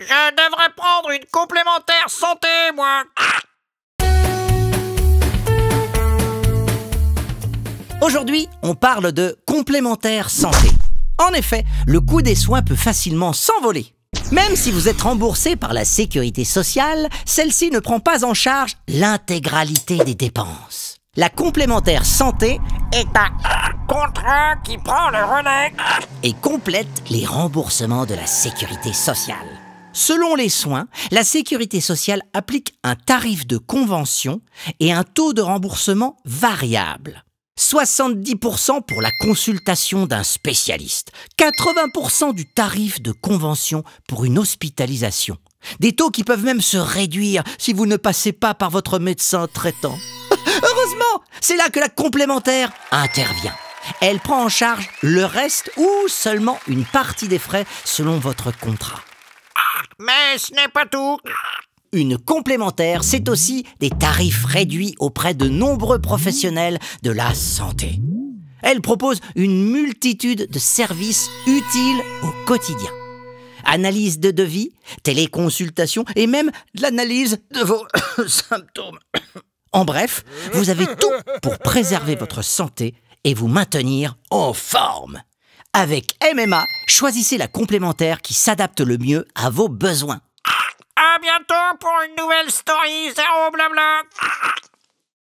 Je devrais prendre une complémentaire santé, moi. Aujourd'hui, on parle de complémentaire santé. En effet, le coût des soins peut facilement s'envoler. Même si vous êtes remboursé par la sécurité sociale, celle-ci ne prend pas en charge l'intégralité des dépenses. La complémentaire santé Est un contrat qui prend le relais. et complète les remboursements de la sécurité sociale. Selon les soins, la sécurité sociale applique un tarif de convention et un taux de remboursement variable. 70% pour la consultation d'un spécialiste, 80% du tarif de convention pour une hospitalisation. Des taux qui peuvent même se réduire si vous ne passez pas par votre médecin traitant. Heureusement, c'est là que la complémentaire intervient. Elle prend en charge le reste ou seulement une partie des frais selon votre contrat. Mais ce n'est pas tout. Une complémentaire, c'est aussi des tarifs réduits auprès de nombreux professionnels de la santé. Elle propose une multitude de services utiles au quotidien. Analyse de devis, téléconsultation et même l'analyse de vos symptômes. En bref, vous avez tout pour préserver votre santé et vous maintenir en forme. Avec MMA, choisissez la complémentaire qui s'adapte le mieux à vos besoins. À bientôt pour une nouvelle story zéro blabla.